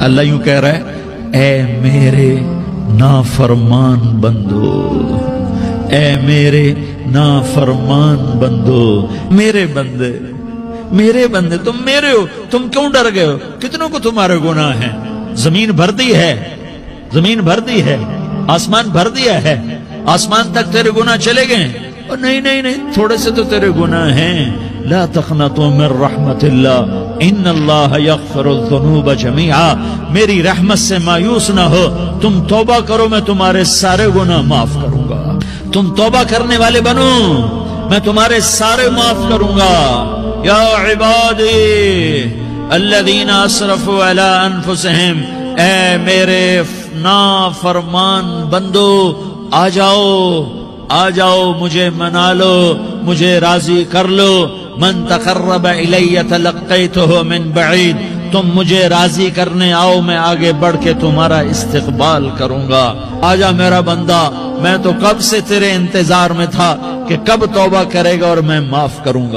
اللہ یوں کہہ رہا ہے، اے میرے نافرمان بندو، اے میرے نافرمان بندو، میرے بندے میرے بندے، تم میرے ہو، تم کیوں ڈر گئے ہو؟ کتنوں کو تمہارے گناہ ہیں؟ زمین بھر دی ہے، زمین بھر دی ہے، آسمان بھر دیا ہے، آسمان تک تیرے گناہ چلے گئے اور نہیں نہیں نہیں، تھوڑے سے تو تیرے گناہ ہیں۔ لا تقنطوا من رحمت اللہ. ان اللہ یغفر الذنوب جميعا میری رحمت سے مایوس نہ ہو. تم توبہ کرو، میں تمہارے سارے گناہ معاف کروں گا۔ تم توبہ کرنے والے بنو، میں تمہارے سارے معاف کروں گا۔ یا عبادی الذین اسرفوا علی انفسہم، اے میرے نافرمان بندو، آ جاؤ آ جاؤ، مجھے منا لو، مجھے راضی کر لو۔ من تقرب الی تلقیتہ من بعید، تم مجھے راضی کرنے آؤ، میں آگے بڑھ کے تمہارا استقبال کروں گا۔ آجا میرا بندہ، میں تو کب سے تیرے انتظار میں تھا کہ کب توبہ کرے گا اور میں معاف کروں گا۔